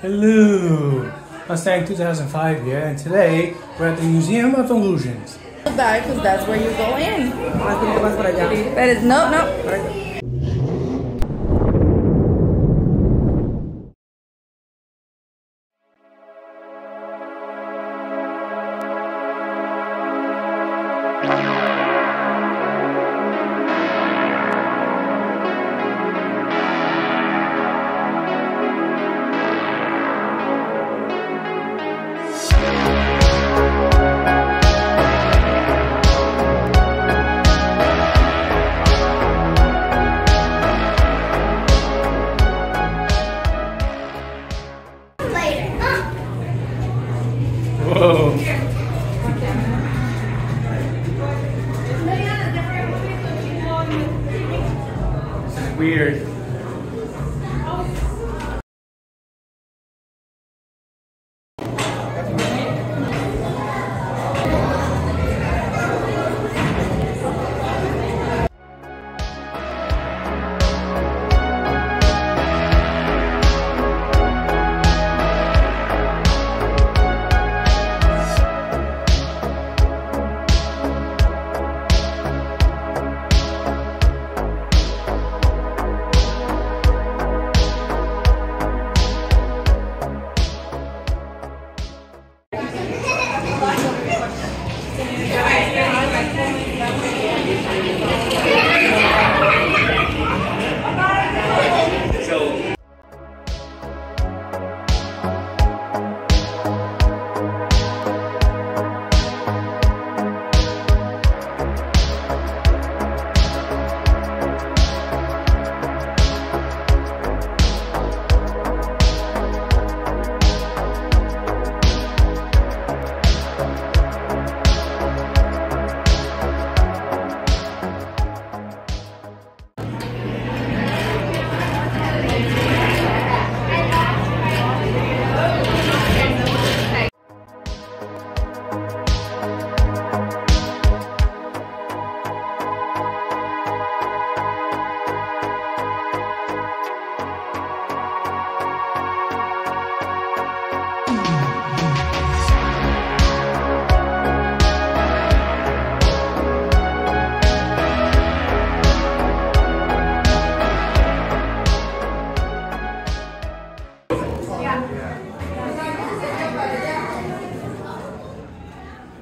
Hello, Mustang 2005 here, and today we're at the Museum of Illusions. Back, because that's where you go in. Más bien te vas para allá. But it's, no, no. Whoa. Weird.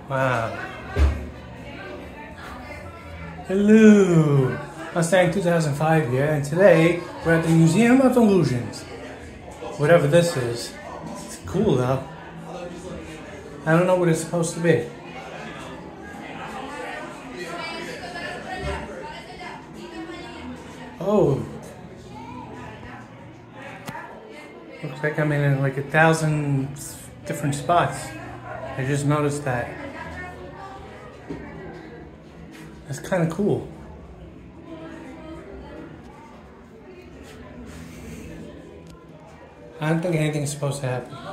Wow. Hello, Mustang 2005 here, and today we're at the Museum of Illusions. Whatever this is. It's cool though. I don't know what it's supposed to be. Oh. Looks like I'm in like a thousand different spots. I just noticed that. Kind of cool. I don't think anything's supposed to happen.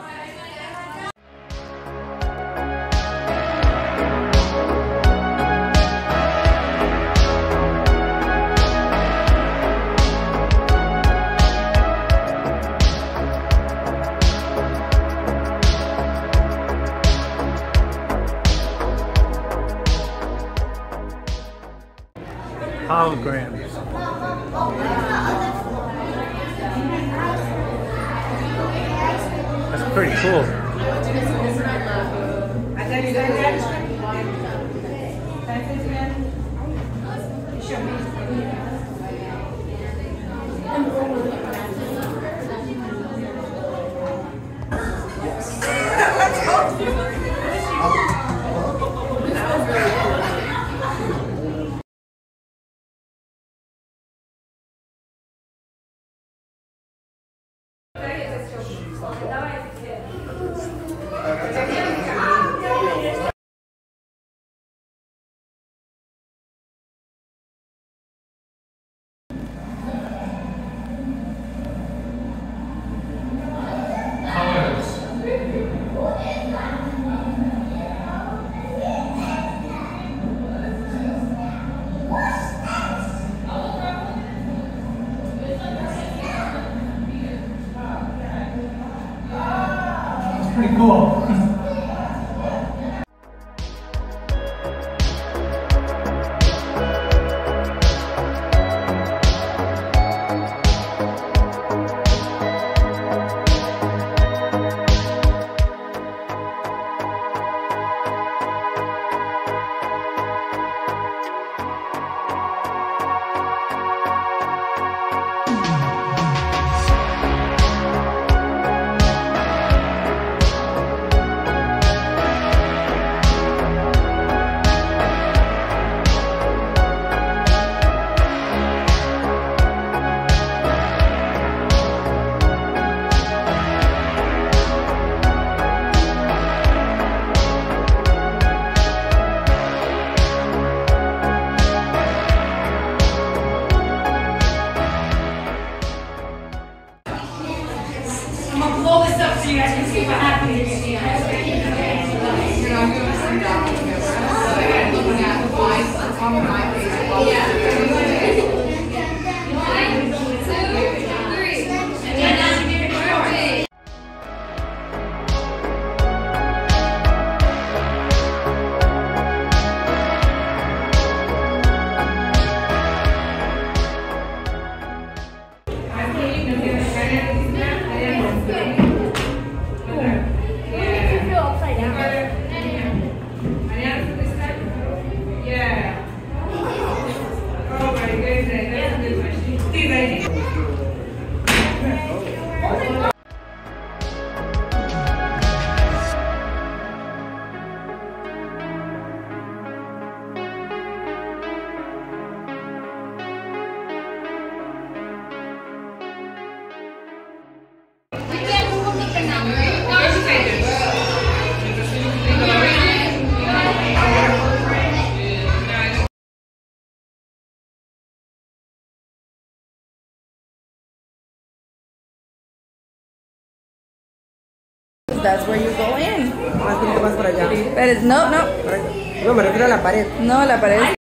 pretty cool. So you guys can see what happens. Yeah. That's where you go in. Más tiempo más para allá. Pero no, no. No, me refiero a la pared. no, la pared.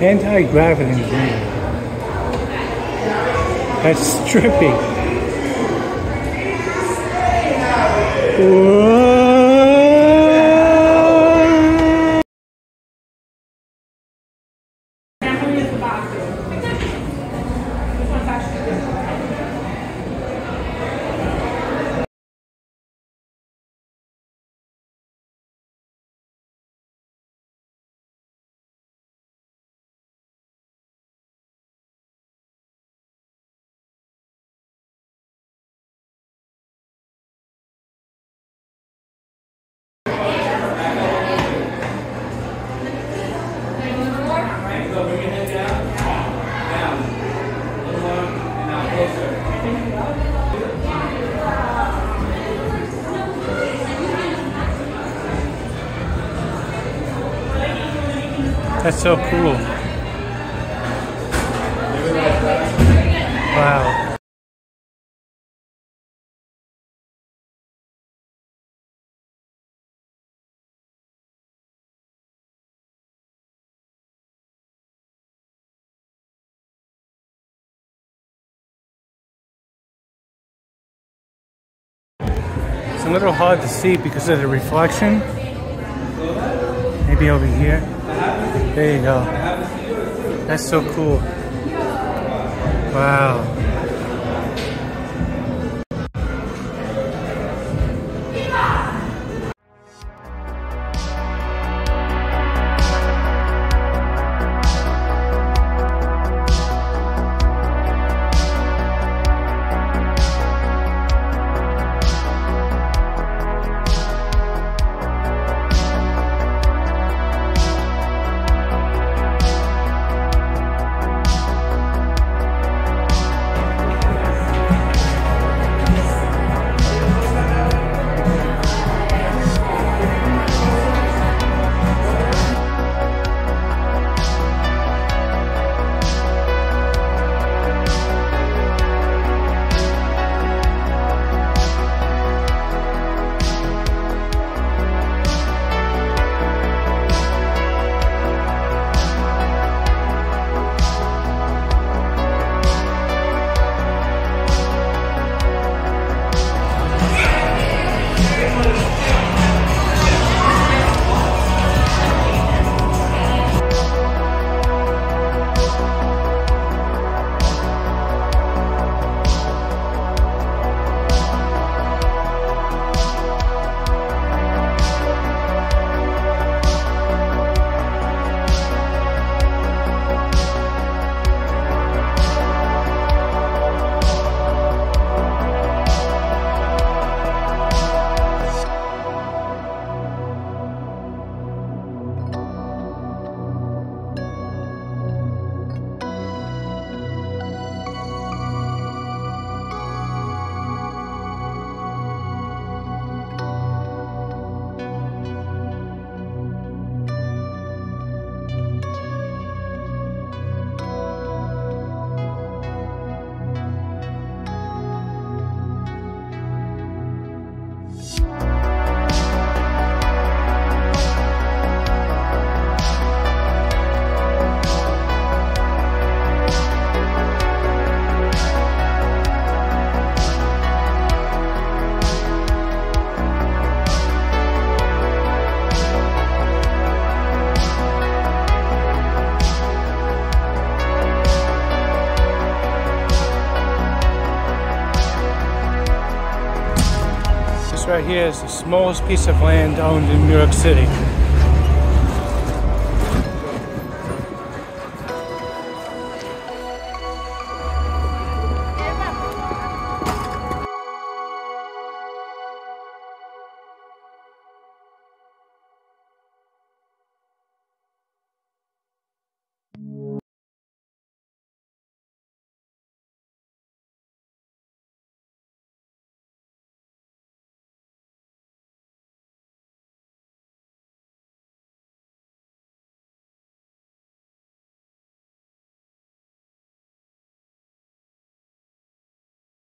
Anti-gravity green. That's trippy. Whoa. That's so cool. Wow. It's a little hard to see because of the reflection. Maybe over here. There you go. That's so cool. Wow. Right here is the smallest piece of land owned in New York City.